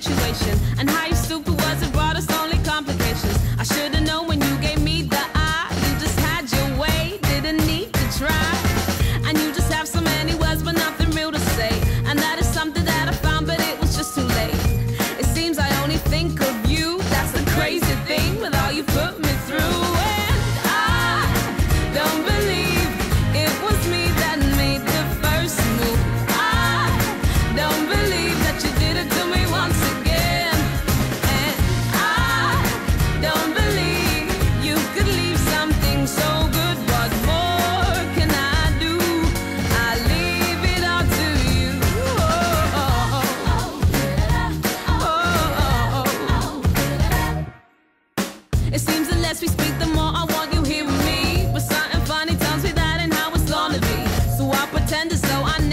situation and how you stupid was it brought us only complications. I should Seems the less we speak, the more I want you here with me. But something funny tells me that and how it's gonna be. So I pretend as though I know.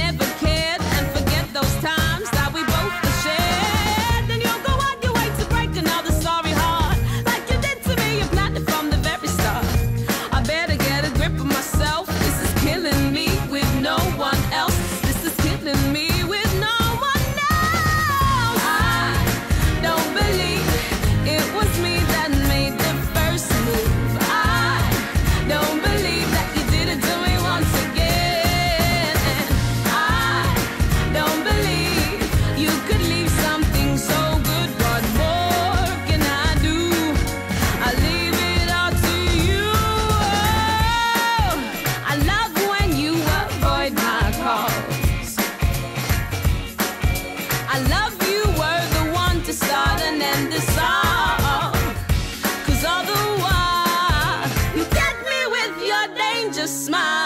smile.